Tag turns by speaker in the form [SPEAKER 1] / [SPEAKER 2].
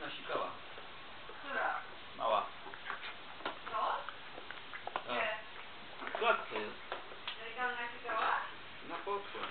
[SPEAKER 1] nasikała.
[SPEAKER 2] Która?
[SPEAKER 1] Mała.
[SPEAKER 2] To?
[SPEAKER 1] Tak.
[SPEAKER 2] Nie.
[SPEAKER 1] W klatce jest.
[SPEAKER 2] Delikatna sikała?
[SPEAKER 1] Na podkład.